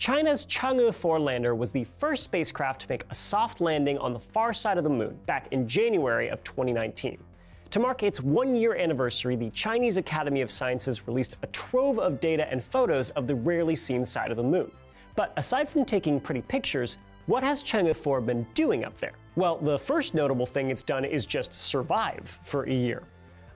China's Chang'e 4 lander was the first spacecraft to make a soft landing on the far side of the moon back in January of 2019. To mark its one year anniversary, the Chinese Academy of Sciences released a trove of data and photos of the rarely seen side of the moon. But aside from taking pretty pictures, what has Chang'e 4 been doing up there? Well, the first notable thing it's done is just survive for a year.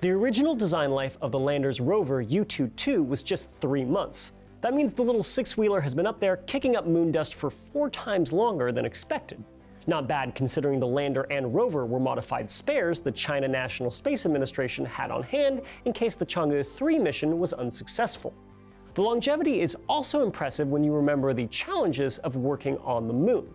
The original design life of the lander's rover Yutu-2 was just three months. That means the little six-wheeler has been up there kicking up moon dust for four times longer than expected. Not bad considering the lander and rover were modified spares the China National Space Administration had on hand in case the Chang'e 3 mission was unsuccessful. The longevity is also impressive when you remember the challenges of working on the moon.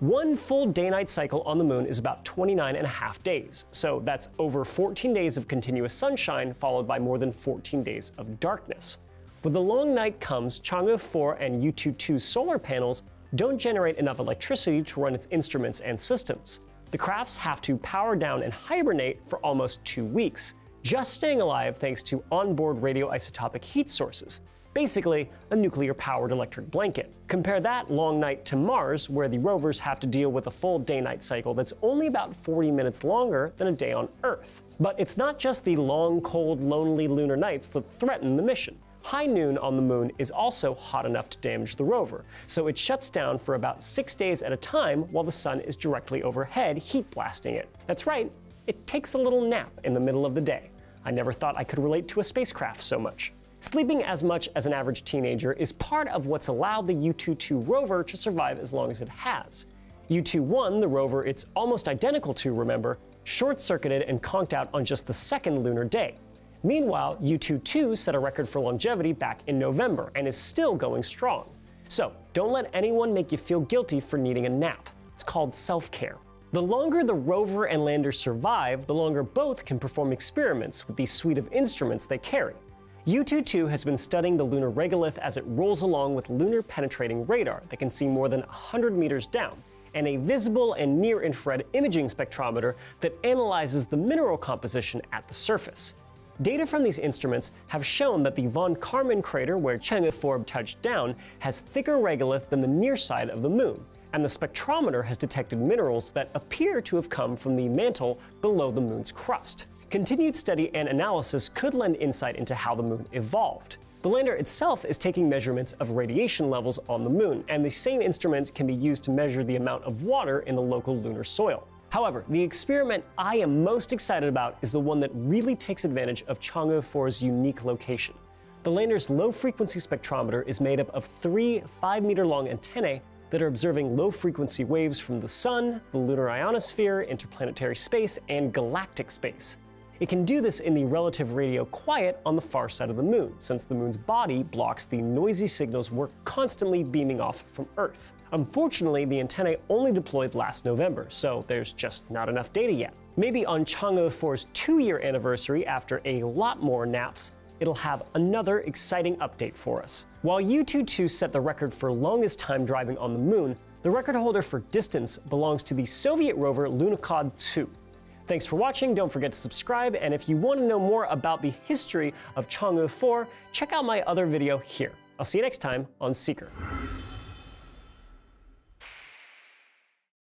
One full day-night cycle on the moon is about 29 and a half days, so that's over 14 days of continuous sunshine followed by more than 14 days of darkness. When the long night comes, Chang'e 4 and Yutu-2 solar panels don't generate enough electricity to run its instruments and systems. The crafts have to power down and hibernate for almost two weeks, just staying alive thanks to onboard radioisotopic heat sources, basically a nuclear-powered electric blanket. Compare that long night to Mars, where the rovers have to deal with a full day-night cycle that's only about 40 minutes longer than a day on Earth. But it's not just the long, cold, lonely lunar nights that threaten the mission. High noon on the moon is also hot enough to damage the rover, so it shuts down for about six days at a time while the sun is directly overhead heat blasting it. That's right, it takes a little nap in the middle of the day. I never thought I could relate to a spacecraft so much. Sleeping as much as an average teenager is part of what's allowed the Yutu-2 rover to survive as long as it has. Yutu-1, the rover it's almost identical to, remember, short-circuited and conked out on just the second lunar day. Meanwhile, Yutu-2 set a record for longevity back in November and is still going strong. So don't let anyone make you feel guilty for needing a nap. It's called self-care. The longer the rover and lander survive, the longer both can perform experiments with the suite of instruments they carry. Yutu-2 has been studying the lunar regolith as it rolls along with lunar penetrating radar that can see more than 100 meters down, and a visible and near infrared imaging spectrometer that analyzes the mineral composition at the surface. Data from these instruments have shown that the von Karman crater where Chang'e 4 touched down has thicker regolith than the near side of the moon, and the spectrometer has detected minerals that appear to have come from the mantle below the moon's crust. Continued study and analysis could lend insight into how the moon evolved. The lander itself is taking measurements of radiation levels on the moon, and the same instruments can be used to measure the amount of water in the local lunar soil. However, the experiment I am most excited about is the one that really takes advantage of Chang'e 4's unique location. The lander's low-frequency spectrometer is made up of three 5-meter-long antennae that are observing low-frequency waves from the Sun, the lunar ionosphere, interplanetary space, and galactic space. It can do this in the relative radio quiet on the far side of the moon, since the moon's body blocks the noisy signals we're constantly beaming off from Earth. Unfortunately, the antennae only deployed last November, so there's just not enough data yet. Maybe on Chang'e 4's two-year anniversary, after a lot more naps, it'll have another exciting update for us. While Yutu-2 set the record for longest time driving on the moon, the record holder for distance belongs to the Soviet rover Lunokhod 2. Thanks for watching, don't forget to subscribe, and if you want to know more about the history of Chang'e 4, check out my other video here. I'll see you next time on Seeker.